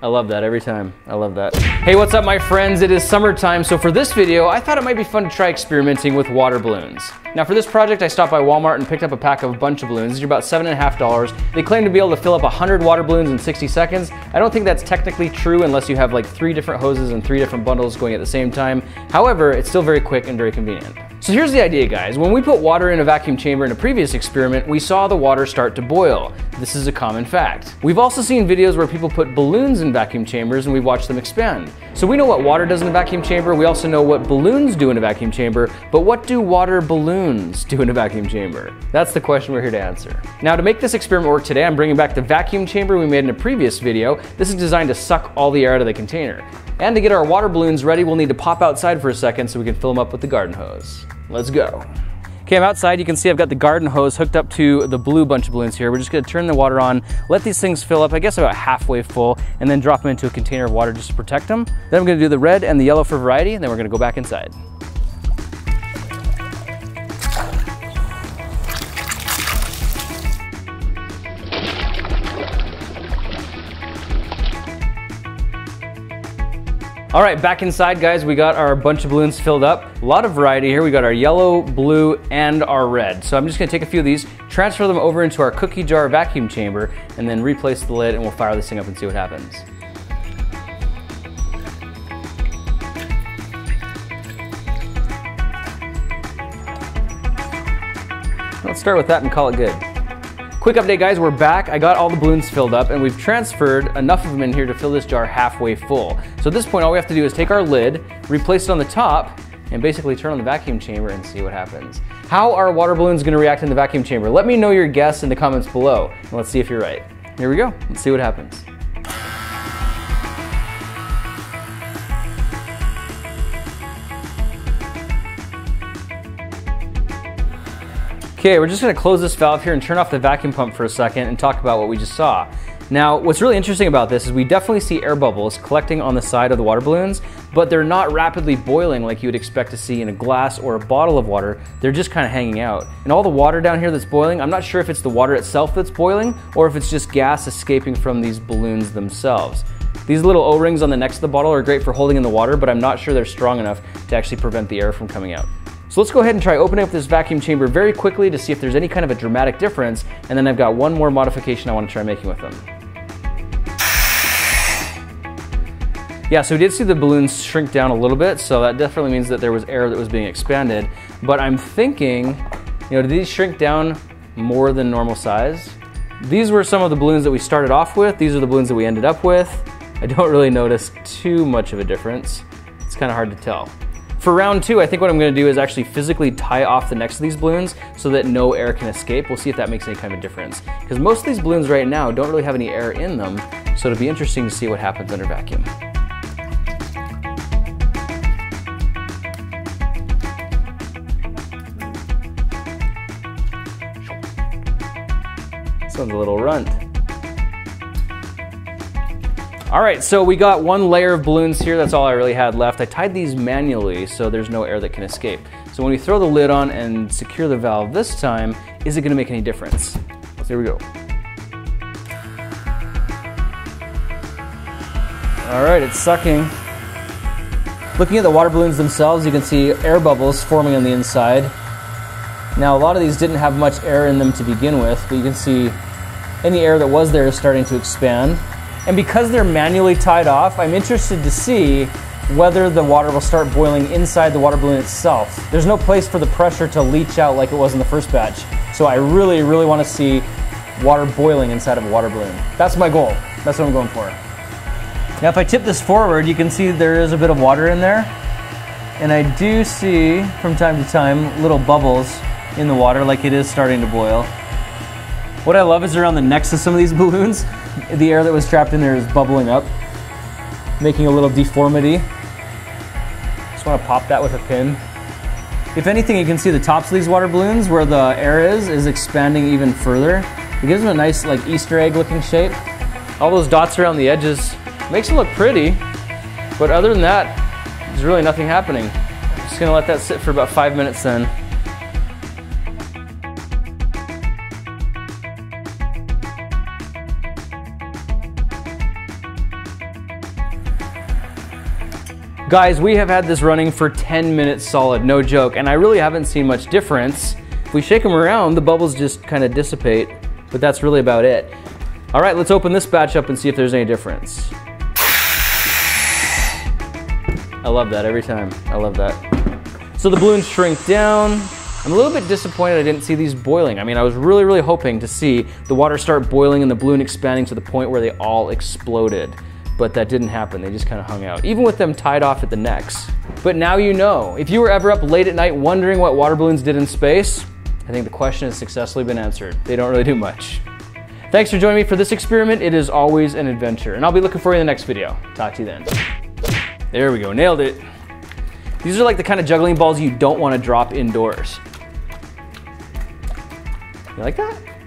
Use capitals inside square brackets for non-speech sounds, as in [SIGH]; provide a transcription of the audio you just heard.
I love that every time. I love that. Hey, what's up my friends? It is summertime, so for this video, I thought it might be fun to try experimenting with water balloons. Now for this project, I stopped by Walmart and picked up a pack of a Bunch O Balloons. These are about seven and a half dollars. They claim to be able to fill up 100 water balloons in 60 seconds. I don't think that's technically true unless you have like three different hoses and three different bundles going at the same time. However, it's still very quick and very convenient. So here's the idea guys. When we put water in a vacuum chamber in a previous experiment, we saw the water start to boil. This is a common fact. We've also seen videos where people put balloons in vacuum chambers and we watch them expand. So we know what water does in a vacuum chamber, we also know what balloons do in a vacuum chamber, but what do water balloons do in a vacuum chamber? That's the question we're here to answer. Now to make this experiment work today, I'm bringing back the vacuum chamber we made in a previous video. This is designed to suck all the air out of the container. And to get our water balloons ready, we'll need to pop outside for a second so we can fill them up with the garden hose. Let's go. Okay, I'm outside. You can see I've got the garden hose hooked up to the blue bunch of balloons here. We're just gonna turn the water on, let these things fill up, I guess about halfway full, and then drop them into a container of water just to protect them. Then I'm gonna do the red and the yellow for variety, and then we're gonna go back inside. All right, back inside, guys, we got our bunch of balloons filled up. A lot of variety here. We got our yellow, blue, and our red. So I'm just gonna take a few of these, transfer them over into our cookie jar vacuum chamber, and then replace the lid, and we'll fire this thing up and see what happens. Let's start with that and call it good. Quick update guys, we're back. I got all the balloons filled up and we've transferred enough of them in here to fill this jar halfway full. So at this point all we have to do is take our lid, replace it on the top, and basically turn on the vacuum chamber and see what happens. How are water balloons gonna react in the vacuum chamber? Let me know your guess in the comments below, and let's see if you're right. Here we go, let's see what happens. Okay, we're just gonna close this valve here and turn off the vacuum pump for a second and talk about what we just saw. Now, what's really interesting about this is we definitely see air bubbles collecting on the side of the water balloons, but they're not rapidly boiling like you would expect to see in a glass or a bottle of water. They're just kind of hanging out. And all the water down here that's boiling, I'm not sure if it's the water itself that's boiling or if it's just gas escaping from these balloons themselves. These little O-rings on the next to the bottle are great for holding in the water, but I'm not sure they're strong enough to actually prevent the air from coming out. So let's go ahead and try opening up this vacuum chamber very quickly to see if there's any kind of a dramatic difference. And then I've got one more modification I want to try making with them. Yeah, so we did see the balloons shrink down a little bit, so that definitely means that there was air that was being expanded. But I'm thinking, you know, did these shrink down more than normal size? These were some of the balloons that we started off with. These are the balloons that we ended up with. I don't really notice too much of a difference. It's kind of hard to tell. For round two, I think what I'm gonna do is actually physically tie off the next of these balloons so that no air can escape. We'll see if that makes any kind of difference. Because most of these balloons right now don't really have any air in them, so it'll be interesting to see what happens under vacuum. Sounds a little runt. All right, so we got one layer of balloons here. That's all I really had left. I tied these manually so there's no air that can escape. So when we throw the lid on and secure the valve this time, is it gonna make any difference? So here we go. All right, it's sucking. Looking at the water balloons themselves, you can see air bubbles forming on the inside. Now, a lot of these didn't have much air in them to begin with, but you can see any air that was there is starting to expand. And because they're manually tied off, I'm interested to see whether the water will start boiling inside the water balloon itself. There's no place for the pressure to leach out like it was in the first batch. So I really, really want to see water boiling inside of a water balloon. That's my goal. That's what I'm going for. Now if I tip this forward, you can see there is a bit of water in there. And I do see from time to time little bubbles in the water like it is starting to boil. What I love is around the necks of some of these [LAUGHS] balloons, the air that was trapped in there is bubbling up, making a little deformity. Just want to pop that with a pin. If anything, you can see the tops of these water balloons where the air is, is expanding even further. It gives them a nice like Easter egg looking shape. All those dots around the edges makes them look pretty, but other than that, there's really nothing happening. I'm just gonna let that sit for about five minutes then. Guys, we have had this running for 10 minutes solid, no joke, and I really haven't seen much difference. If we shake them around, the bubbles just kind of dissipate, but that's really about it. All right, let's open this batch up and see if there's any difference. I love that every time. I love that. So the balloons shrink down. I'm a little bit disappointed I didn't see these boiling. I mean, I was really, really hoping to see the water start boiling and the balloon expanding to the point where they all exploded. But that didn't happen. They just kind of hung out, even with them tied off at the necks. But now you know. If you were ever up late at night wondering what water balloons did in space, I think the question has successfully been answered. They don't really do much. Thanks for joining me for this experiment. It is always an adventure. And I'll be looking for you in the next video. Talk to you then. There we go, nailed it. These are like the kind of juggling balls you don't want to drop indoors. You like that?